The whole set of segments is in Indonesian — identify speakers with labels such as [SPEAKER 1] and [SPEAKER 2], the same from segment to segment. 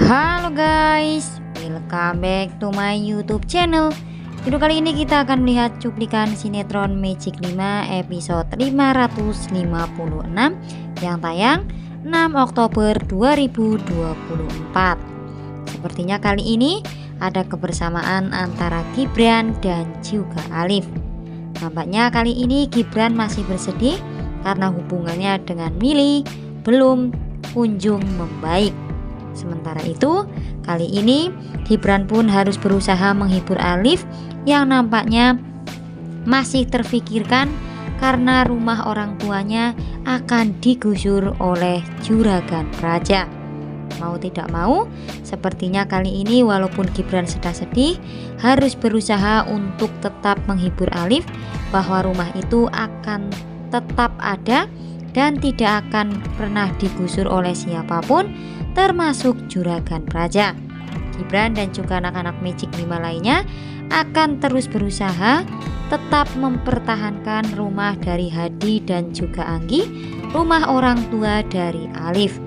[SPEAKER 1] Halo guys, welcome back to my YouTube channel. Video kali ini kita akan melihat cuplikan sinetron Magic 5 episode 556 yang tayang 6 Oktober 2024. Sepertinya kali ini ada kebersamaan antara Gibran dan juga Alif. Nampaknya kali ini Gibran masih bersedih karena hubungannya dengan Mili belum kunjung membaik. Sementara itu, kali ini Gibran pun harus berusaha menghibur Alif yang nampaknya masih terfikirkan karena rumah orang tuanya akan digusur oleh juragan praja. Mau tidak mau, sepertinya kali ini walaupun Gibran sedang sedih, harus berusaha untuk tetap menghibur Alif bahwa rumah itu akan tetap ada dan tidak akan pernah digusur oleh siapa pun termasuk juragan praja. Gibran dan juga anak-anak Magic 5 lainnya akan terus berusaha tetap mempertahankan rumah dari Hadi dan juga Anggi, rumah orang tua dari Alif.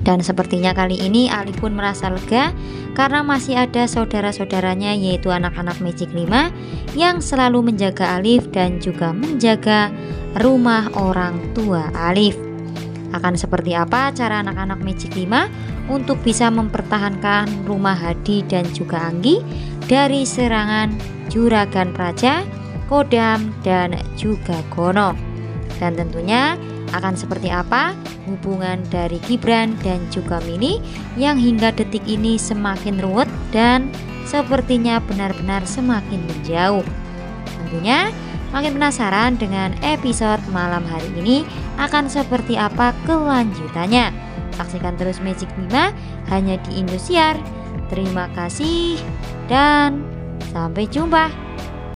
[SPEAKER 1] Dan sepertinya kali ini Alif pun merasa lega karena masih ada saudara-saudaranya yaitu anak-anak Magic 5 yang selalu menjaga Alif dan juga menjaga rumah orang tua Alif. Akan seperti apa cara anak-anak Magic 5 untuk bisa mempertahankan rumah Hadi dan juga Anggi dari serangan Juragan Praja, Kodam, dan juga Gono. Dan tentunya akan seperti apa hubungan dari Gibran dan juga Mini yang hingga detik ini semakin ruwet dan sepertinya benar-benar semakin menjauh. Tentunya Makin penasaran dengan episode malam hari ini akan seperti apa kelanjutannya. Saksikan terus Magic 5 hanya di Indosiar. Terima kasih dan sampai jumpa.